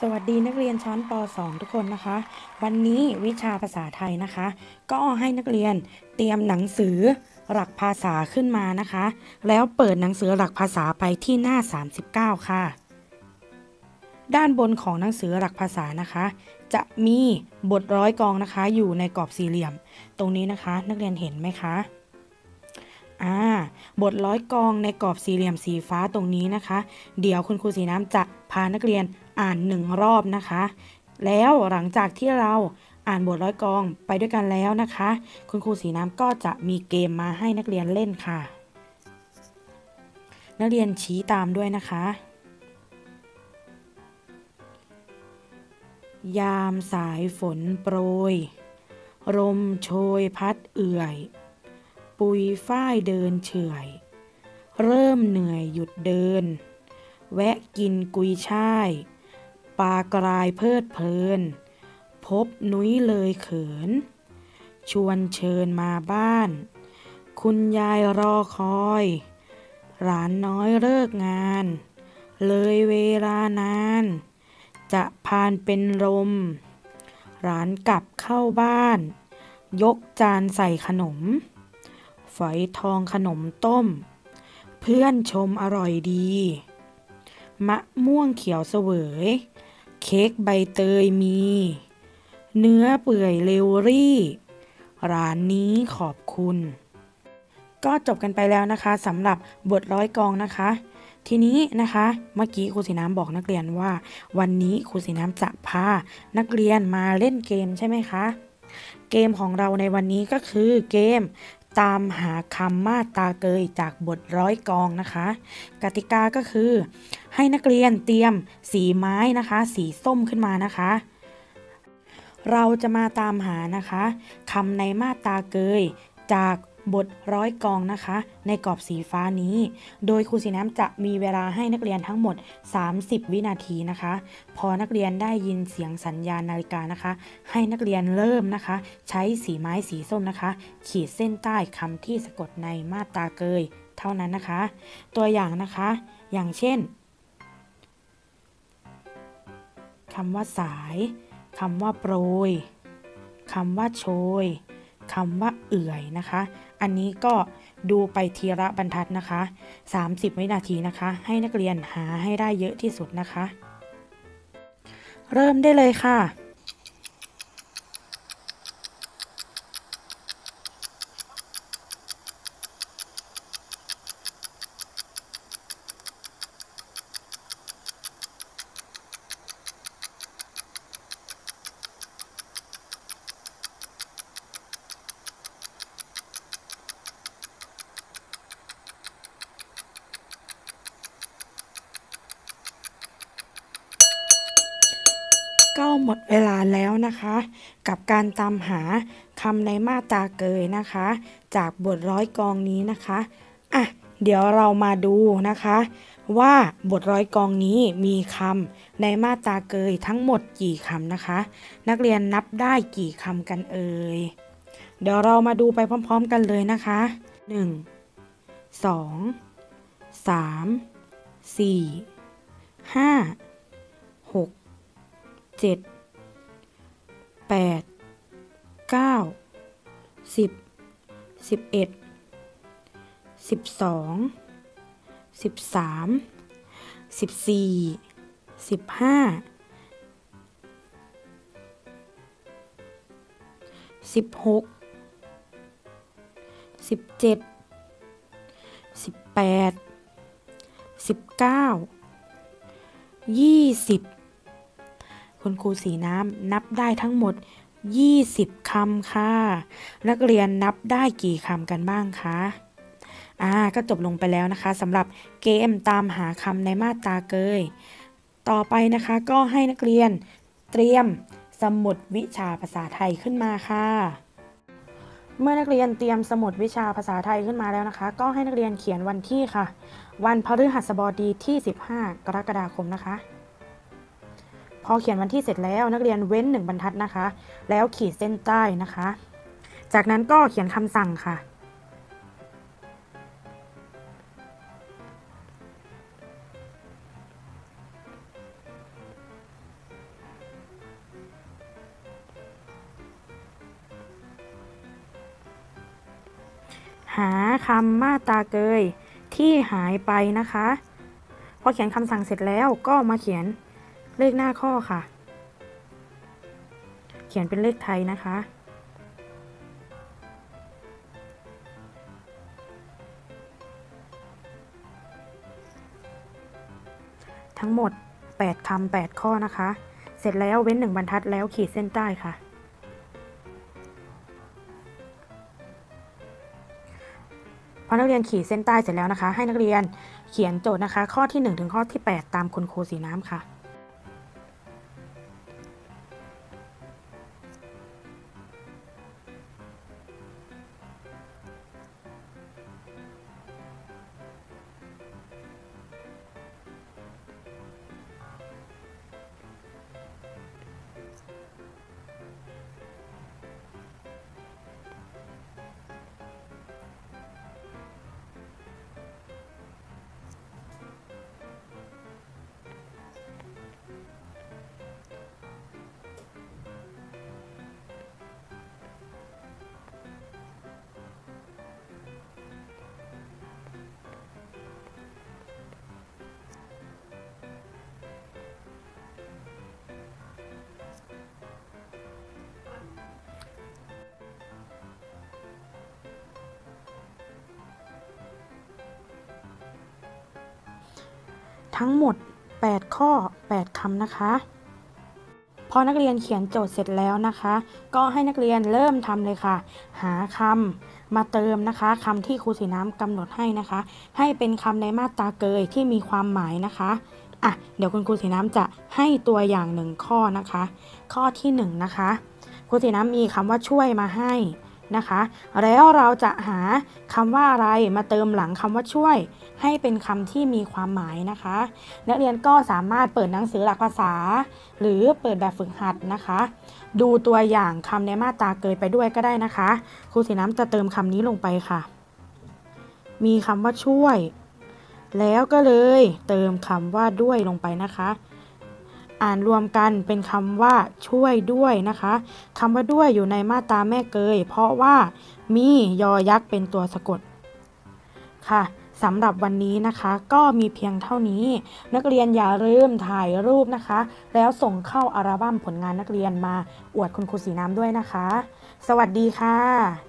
สวัสดีนักเรียนชั้นป .2 ทุกคนนะคะ วันนี้วิชาภาษาไทยนะคะ ก็ให้นักเรียนเตรียมหนังสือหลักภาษาขึ้นมานะคะ แล้วเปิดหนังสือหลักภาษาไปที่หน้า 39 ค่ะ ด้านบนของหนังสือหลักภาษานะคะ จะมีบทร้อยกองนะคะ อยู่ในกรอบสี่เหลี่ยม ตรงนี้นะคะ นักเรียนเห็นไหมคะ อ่าบทร้อยกองในกรอบสี่เหลี่ยมสีฟ้าตรงนี้นะคะ เดี๋ยวคุณครูสีน้ำจะพานักเรียนอ่านหนึ่งรอบนะคะ แล้วหลังจากที่เราอ่านบทร้อยกองไปด้วยกันแล้วนะคะ คุณครูสีน้ำก็จะมีเกมมาให้นักเรียนเล่นค่ะ นักเรียนชี้ตามด้วยนะคะ ยามสายฝนโปรยลมโชยพัดเอื่อย ปุยฝ้ายเดินเฉยเริ่มเหนื่อยหยุดเดิน แวะกินกุยช่าย ปลากรายเพลิดเพลิน พบนุ้ยเลยเขิน ชวนเชิญมาบ้าน คุณยายรอคอย หลานน้อยเลิกงาน เลยเวลานาน จะพานเป็นลม หลานกลับเข้าบ้าน ยกจานใส่ขนม ฝอยทองขนมต้ม เพื่อนชมอร่อยดี มะม่วงเขียวเสวย เค้กใบเตยมี เนื้อเปื่อยเลวรี่ ร้านนี้ขอบคุณ ก็จบกันไปแล้วนะคะสำหรับบทร้อยกองนะคะทีนี้นะคะเมื่อกี้ครูสีน้ำบอกนักเรียนว่า วันนี้ครูสีน้ำจะพานักเรียนมาเล่นเกมใช่ไหมคะ เกมของเราในวันนี้ก็คือเกม ตามหาคำมาตาเกยจากบทร้อยกองนะคะ กติกาก็คือ ให้นักเรียนเตรียมสีไม้นะคะ สีส้มขึ้นมานะคะ เราจะมาตามหานะคะคำในมาตาเกยจาก บทร้อยกองนะคะ ในกรอบสีฟ้านี้ โดยครูสีน้ำจะมีเวลาให้นักเรียนทั้งหมด 30 วินาทีนะคะ พอนักเรียนได้ยินเสียงสัญญาณนาฬิกานะคะ ให้นักเรียนเริ่มนะคะ ใช้สีไม้สีส้มนะคะ ขีดเส้นใต้คำที่สะกดในมาตราเกย เท่านั้นนะคะ ตัวอย่างนะคะ อย่างเช่นคำว่าสายคำว่าโปรยคำว่าโชยคำว่าเอื่อยนะคะ อันนี้ก็ดูไปทีละบรรทัดนะคะ 30 วินาทีนะคะ ให้นักเรียนหาให้ได้เยอะที่สุดนะคะ เริ่มได้เลยค่ะ ก็หมดเวลาแล้วนะคะ กับการตามหาคำในมาตราเกยนะคะ จากบทร้อยกองนี้นะคะอะเดี๋ยวเรามาดูนะคะ ว่าบทร้อยกองนี้มีคำในมาตราเกยทั้งหมดกี่คำนะคะ นักเรียนนับได้กี่คำกันเอ่ยเดี๋ยวเรามาดูไปพร้อม ๆ กันเลยนะคะ 1 2 3 4 5 7 8 9 10 11 12 13 14 15 สิบหกสิบเจ็ดสิบแปดสิบเก้ายี่สิบ คุณครูสีน้ำนับได้ทั้งหมด 20 คำค่ะ นักเรียนนับได้กี่คำกันบ้างคะอ่าก็จบลงไปแล้วนะคะสำหรับเกมตามหาคำในมาตราเกย ต่อไปนะคะก็ให้นักเรียนเตรียมสมุดวิชาภาษาไทยขึ้นมาค่ะ เมื่อนักเรียนเตรียมสมุดวิชาภาษาไทยขึ้นมาแล้วนะคะ ก็ให้นักเรียนเขียนวันที่ค่ะ วันพฤหัสบดีที่ 15 กรกฎาคมนะคะ พอเขียนวันที่เสร็จแล้วนักเรียนเว้น 1 บรรทัดนะคะ แล้วขีดเส้นใต้นะคะ จากนั้นก็เขียนคำสั่งค่ะ หาคำมาตาเกยที่หายไปนะคะ พอเขียนคำสั่งเสร็จแล้วก็มาเขียน เลขหน้าข้อค่ะ เขียนเป็นเลขไทยนะคะ ทั้งหมด 8คำ8 ข้อนะคะ เสร็จแล้วเว้นหนึ่งบรรทัดแล้วขีดเส้นใต้ค่ะพอนักเรียนขีดเส้นใต้เสร็จแล้วนะคะ ให้นักเรียนเขียนโจทย์นะคะ ข้อที่ 1 ถึงข้อที่ 8 ตามคุณครูสีน้ำค่ะ ทั้งหมด 8 ข้อ 8คำนะคะ พอนักเรียนเขียนโจทย์เสร็จแล้วนะคะ ก็ให้นักเรียนเริ่มทำเลยค่ะ หาคำมาเติมนะคะคำที่ครูสีน้ำกำหนดให้นะคะ ให้เป็นคำในมาตราเกยที่มีความหมายนะคะอะเดี๋ยวคุณครูสีน้ำจะให้ตัวอย่างหนึ่งข้อนะคะ ข้อที่หนึ่งนะคะครูสีน้ำมีคำว่าช่วยมาให้ นะคะ แล้วเราจะหาคำว่าอะไรมาเติมหลังคำว่าช่วย ให้เป็นคำที่มีความหมายนะคะ นักเรียนก็สามารถเปิดหนังสือหลักภาษา หรือเปิดแบบฝึกหัดนะคะ ดูตัวอย่างคำในมาตราเกยไปด้วยก็ได้นะคะครูสีน้ำจะเติมคำนี้ลงไปค่ะ มีคำว่าช่วย แล้วก็เลยเติมคำว่าด้วยลงไปนะคะ อ่านรวมกันเป็นคำว่าช่วยด้วยนะคะคำว่าด้วยอยู่ในมาตราแม่เกย เพราะว่ามียอยักษ์เป็นตัวสะกดค่ะสำหรับวันนี้นะคะก็มีเพียงเท่านี้ นักเรียนอย่าลืมถ่ายรูปนะคะ แล้วส่งเข้าอัลบั้มผลงานนักเรียนมาอวดคุณครูสีน้ำด้วยนะคะ สวัสดีค่ะ